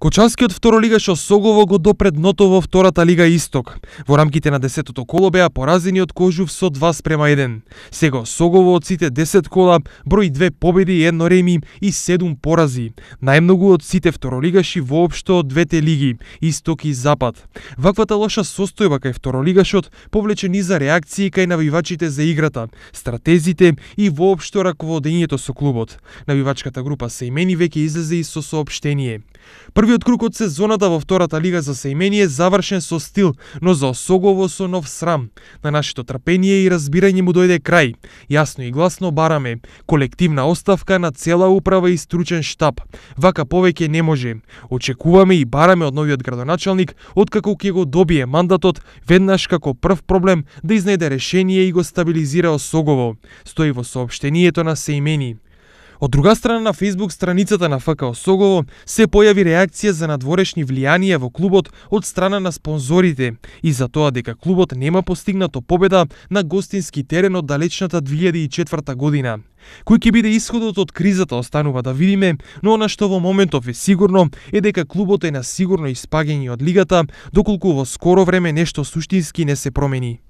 Кочанскиот второлигаш Осогово го допред дното во втората лига Исток. Во рамките на десетото коло беа поразени од Кожув со 2 спрема 1. Сега Осогово од сите 10 кола брои 2 победи, едно реми и 7 порази. Најмногу од сите второлигаши воопшто од двете лиги, Исток и Запад. Ваквата лоша состојба кај второлигашот повлече низа реакции кај навивачите за играта, стратезите и воопшто раководењето со клубот. Навивачката група Сејмени веќе излезе и со сообштение. Првиот круг од сезоната во втората лига за Сејмени е завршен со стил, но за Осогово со нов срам. На нашето трпение и разбирање му дојде крај. Јасно и гласно бараме колективна оставка на цела управа и стручен штаб. Вака повеќе не може. Очекуваме и бараме од новиот градоначалник, откако ќе го добие мандатот, веднаш како прв проблем да изнајде решение и го стабилизира Осогово. Стои во соопштението на сеимени. Од друга страна на Facebook страницата на ФК Осогово се појави реакција за надворешни влијанија во клубот од страна на спонзорите и за тоа дека клубот нема постигнато победа на гостински терен од далечната 2004 година. Кој ќе биде исходот од кризата останува да видиме, но она што во моментов е сигурно е дека клубот е на сигурно испаѓање од лигата, доколку во скоро време нешто суштински не се промени.